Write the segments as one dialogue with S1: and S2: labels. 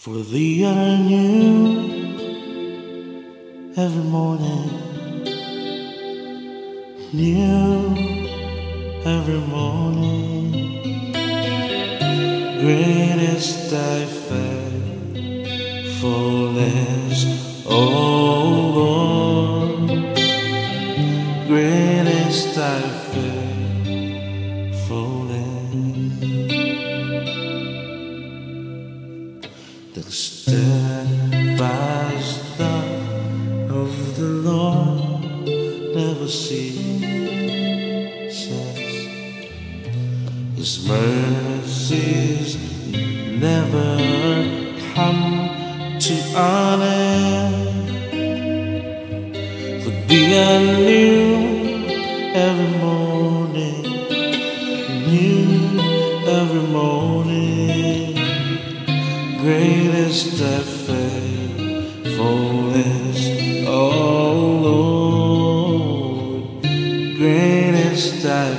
S1: For thee I knew every morning, new every morning. Great is thy faithfulness, O Lord. Great is thy faithfulness. The steadfast love of the Lord never ceases. His mercies never come to an end. For thee I knew every morning, new every morning greatest that faithfulness, oh Lord, greatest that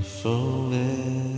S1: faithfulness.